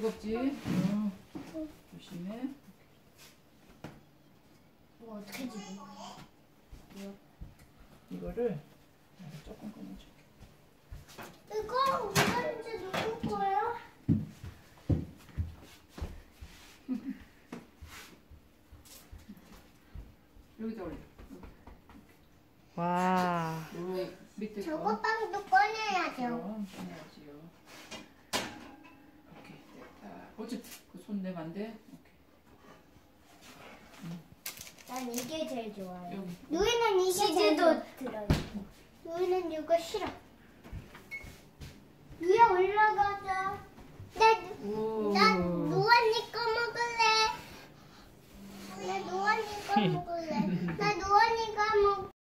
뜨겁지? 어. 조심해. 이거 어떻게 집어? 이거를 조금 꺼내줄게. 이거 우리한테 누구 거야? 여기다 올려. 와. 요 밑에 저거 거. 빵도 꺼내야죠. 꺼내야지요. 오케이 그손 내면 안 돼? 오케이. 난 이게 제일 좋아요. 여기. 누이는 이게 치즈도 들어요. 누이는 이거 싫어. 위에 올라가자. 나, 오. 먹을래. 나 누워니까 먹을래. 나 누워니까 먹.